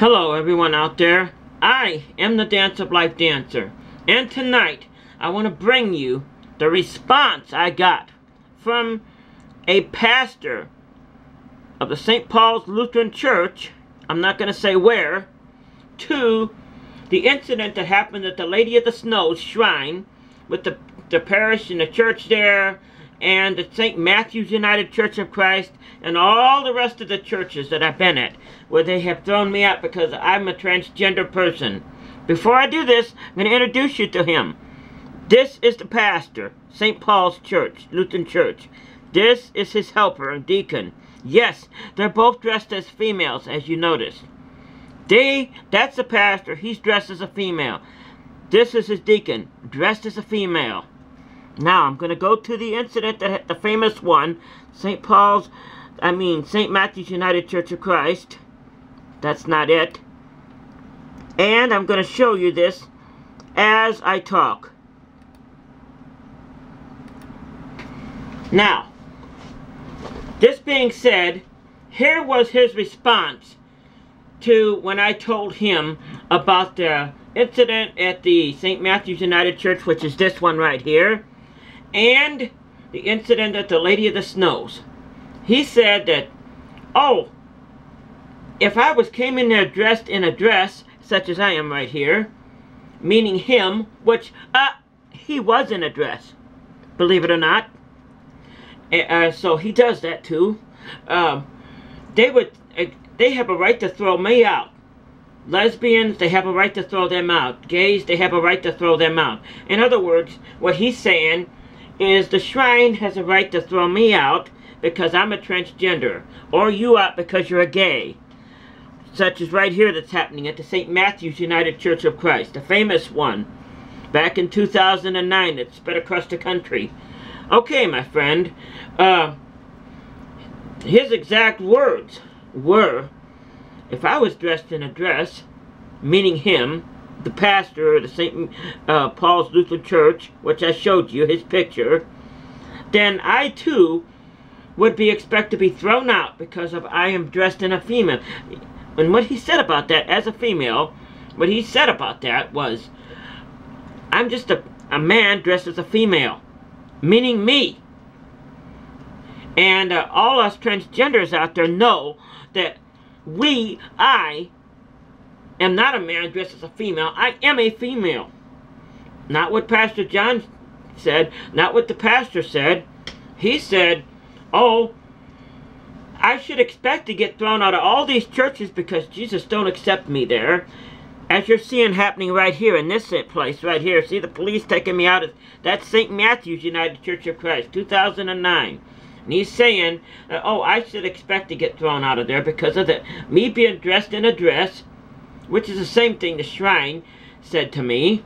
Hello everyone out there. I am the Dance of Life Dancer. And tonight, I want to bring you the response I got from a pastor of the St. Paul's Lutheran Church, I'm not going to say where, to the incident that happened at the Lady of the Snows shrine with the, the parish and the church there and the St. Matthew's United Church of Christ and all the rest of the churches that I've been at where they have thrown me out because I'm a transgender person. Before I do this, I'm going to introduce you to him. This is the pastor, St. Paul's Church, Lutheran Church. This is his helper and deacon. Yes, they're both dressed as females, as you notice. They, that's the pastor, he's dressed as a female. This is his deacon, dressed as a female. Now, I'm going to go to the incident that the famous one, St. Paul's, I mean, St. Matthew's United Church of Christ. That's not it. And I'm going to show you this as I talk. Now, this being said, here was his response to when I told him about the incident at the St. Matthew's United Church, which is this one right here and the incident at the Lady of the Snows. He said that, oh, if I was came in there dressed in a dress, such as I am right here, meaning him, which, uh, he was in a dress, believe it or not. Uh, so he does that too. Um, they would, uh, they have a right to throw me out. Lesbians, they have a right to throw them out. Gays, they have a right to throw them out. In other words, what he's saying is the shrine has a right to throw me out because I'm a transgender, or you out because you're a gay. Such as right here that's happening at the St. Matthew's United Church of Christ, the famous one, back in 2009 that spread across the country. Okay, my friend, uh, his exact words were, if I was dressed in a dress, meaning him, the pastor of the St. Uh, Paul's Lutheran Church, which I showed you, his picture, then I too would be expected to be thrown out because of I am dressed in a female. And what he said about that as a female, what he said about that was, I'm just a, a man dressed as a female, meaning me. And uh, all us transgenders out there know that we, I, am not a man dressed as a female. I am a female. Not what Pastor John said, not what the pastor said. He said, oh, I should expect to get thrown out of all these churches because Jesus don't accept me there. As you're seeing happening right here in this place right here. See the police taking me out. Of, that's St. Matthew's United Church of Christ, 2009. And he's saying, uh, oh, I should expect to get thrown out of there because of the, me being dressed in a dress which is the same thing the shrine said to me.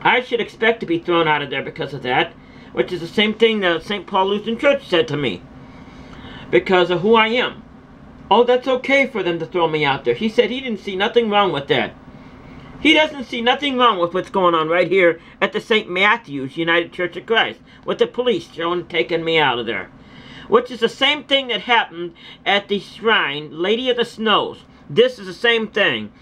I should expect to be thrown out of there because of that, which is the same thing the St. Paul Lutheran Church said to me, because of who I am. Oh, that's okay for them to throw me out there. He said he didn't see nothing wrong with that. He doesn't see nothing wrong with what's going on right here at the St. Matthew's United Church of Christ, with the police showing taking me out of there. Which is the same thing that happened at the shrine, Lady of the Snows. This is the same thing.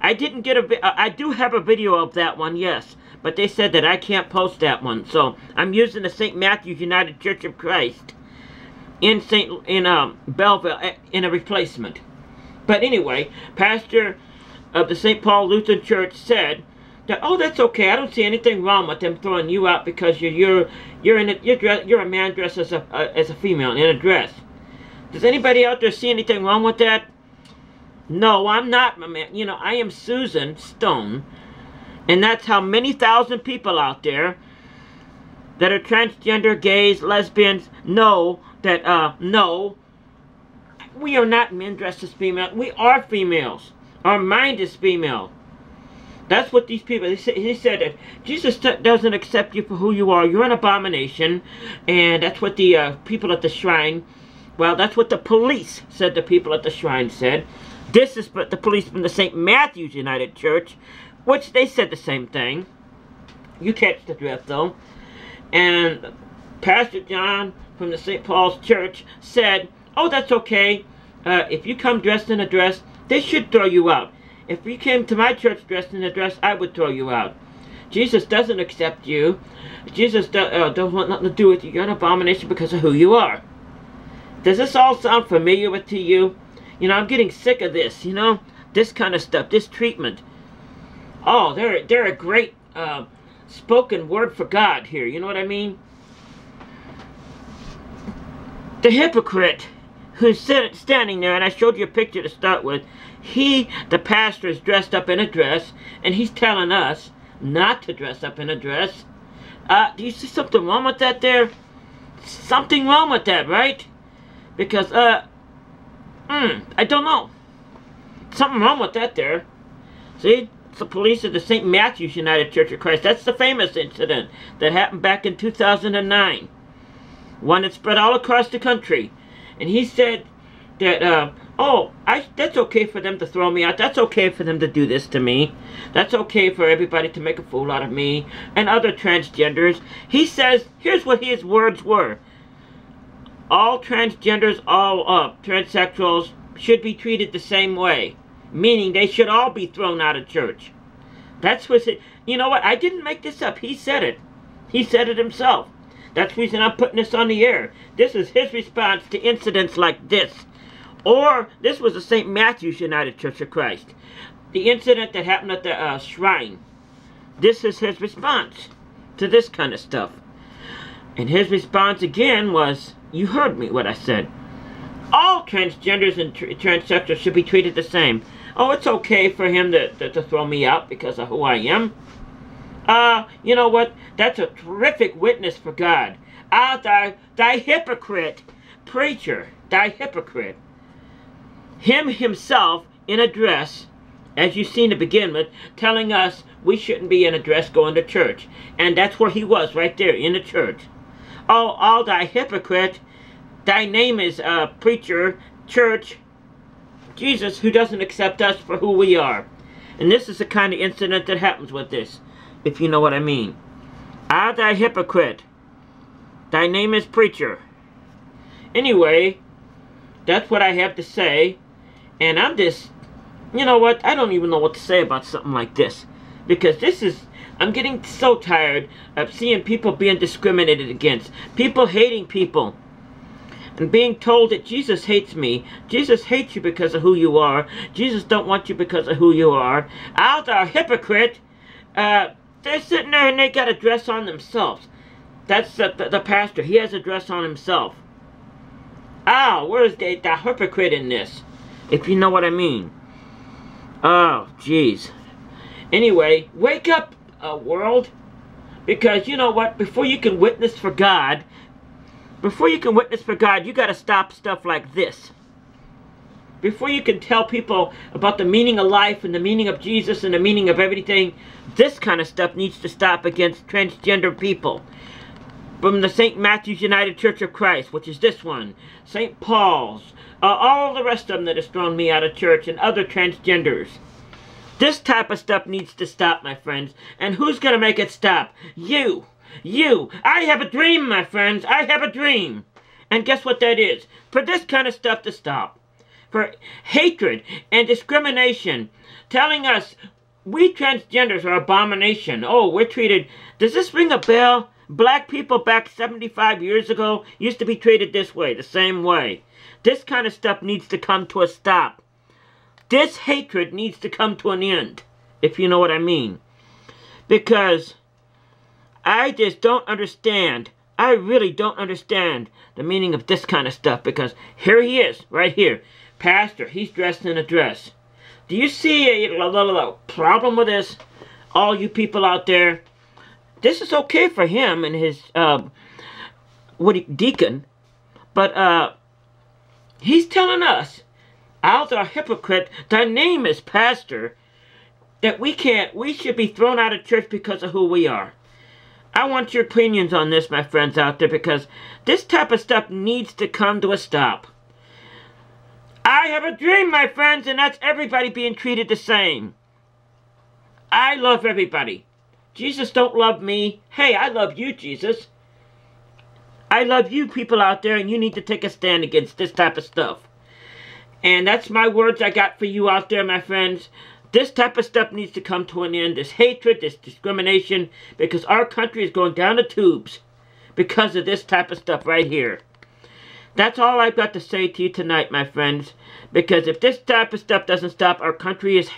I didn't get a, uh, do have a video of that one, yes. But they said that I can't post that one. So I'm using the St. Matthew's United Church of Christ in St. in um, Belleville uh, in a replacement. But anyway, pastor of the St. Paul Lutheran Church said that oh that's okay. I don't see anything wrong with them throwing you out because you're you're you're in a, you're dress, you're a man dressed as a uh, as a female in a dress. Does anybody out there see anything wrong with that? No, I'm not, my man. You know, I am Susan Stone. And that's how many thousand people out there that are transgender, gays, lesbians know that, uh, no, we are not men dressed as female. We are females. Our mind is female. That's what these people, he said that Jesus doesn't accept you for who you are. You're an abomination. And that's what the uh, people at the shrine, well, that's what the police said the people at the shrine said. This is but the police from the St. Matthew's United Church, which they said the same thing. You catch the drift, though. And Pastor John from the St. Paul's Church said, oh, that's okay. uh, if you come dressed in a dress, they should throw you out. If you came to my church dressed in a dress, I would throw you out. Jesus doesn't accept you. Jesus do, uh, not want nothing to do with you. You're an abomination because of who you are. Does this all sound familiar to you? You know, I'm getting sick of this, you know? This kind of stuff, this treatment. Oh, they're, they're a great uh, spoken word for God here, you know what I mean? The hypocrite who's standing there, and I showed you a picture to start with, he, the pastor, is dressed up in a dress, and he's telling us not to dress up in a dress. Uh, do you see something wrong with that there? Something wrong with that, right? Because, uh, hmm, I don't know. Something wrong with that there. See? The police of the St. Matthew's United Church of Christ. That's the famous incident that happened back in 2009. One that spread all across the country. And he said that, uh, oh, I, that's okay for them to throw me out. That's okay for them to do this to me. That's okay for everybody to make a fool out of me and other transgenders. He says, here's what his words were. All transgenders, all uh, transsexuals should be treated the same way. Meaning they should all be thrown out of church. That's what it, you know what, I didn't make this up. He said it. He said it himself. That's the reason I'm putting this on the air. This is his response to incidents like this. Or, this was the St. Matthew's United Church of Christ. The incident that happened at the uh, shrine. This is his response to this kind of stuff. And his response again was, you heard me what I said. All transgenders and tr transsexuals should be treated the same. Oh, it's okay for him to, to, to throw me out because of who I am. Uh, you know what? That's a terrific witness for God. Ah, thy, thy hypocrite, preacher, thy hypocrite. Him himself in a dress, as you've seen to begin with, telling us we shouldn't be in a dress going to church. And that's where he was, right there, in the church. Oh, all thy hypocrite, thy name is uh, preacher, church, Jesus, who doesn't accept us for who we are. And this is the kind of incident that happens with this if you know what I mean. Ah, thy hypocrite. Thy name is preacher. Anyway, that's what I have to say. And I'm just, you know what, I don't even know what to say about something like this. Because this is, I'm getting so tired of seeing people being discriminated against. People hating people. And being told that Jesus hates me. Jesus hates you because of who you are. Jesus don't want you because of who you are. Out thou hypocrite. Uh, they're sitting there and they got a dress on themselves. That's the, the, the pastor. He has a dress on himself. Ah, where's the, the hypocrite in this? If you know what I mean. Oh, jeez. Anyway, wake up, uh, world. Because you know what? Before you can witness for God, before you can witness for God, you got to stop stuff like this. Before you can tell people about the meaning of life and the meaning of Jesus and the meaning of everything, this kind of stuff needs to stop against transgender people. From the St. Matthew's United Church of Christ, which is this one, St. Paul's, uh, all the rest of them that has thrown me out of church and other transgenders. This type of stuff needs to stop, my friends. And who's going to make it stop? You. You. I have a dream, my friends. I have a dream. And guess what that is? For this kind of stuff to stop for hatred and discrimination, telling us we transgenders are abomination. Oh, we're treated... Does this ring a bell? Black people back 75 years ago used to be treated this way, the same way. This kind of stuff needs to come to a stop. This hatred needs to come to an end, if you know what I mean. Because I just don't understand. I really don't understand the meaning of this kind of stuff because here he is, right here. Pastor, he's dressed in a dress. Do you see a little problem with this? All you people out there, this is okay for him and his uh, what deacon, but uh, he's telling us, out a hypocrite, thy name is pastor, that we can't, we should be thrown out of church because of who we are. I want your opinions on this, my friends out there, because this type of stuff needs to come to a stop. I have a dream, my friends, and that's everybody being treated the same. I love everybody. Jesus don't love me. Hey, I love you, Jesus. I love you people out there, and you need to take a stand against this type of stuff. And that's my words I got for you out there, my friends. This type of stuff needs to come to an end. This hatred, this discrimination, because our country is going down the tubes because of this type of stuff right here. That's all I've got to say to you tonight, my friends. Because if this type of stuff doesn't stop, our country is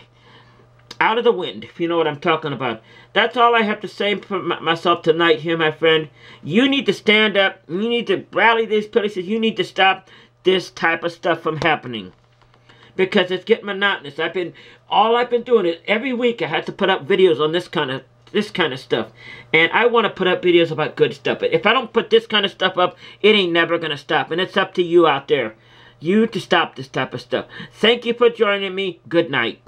out of the wind, if you know what I'm talking about. That's all I have to say for myself tonight here, my friend. You need to stand up. You need to rally these places. You need to stop this type of stuff from happening. Because it's getting monotonous. I've been, all I've been doing is every week I had to put up videos on this kind of this kind of stuff. And I want to put up videos about good stuff. But if I don't put this kind of stuff up, it ain't never going to stop. And it's up to you out there. You to stop this type of stuff. Thank you for joining me. Good night.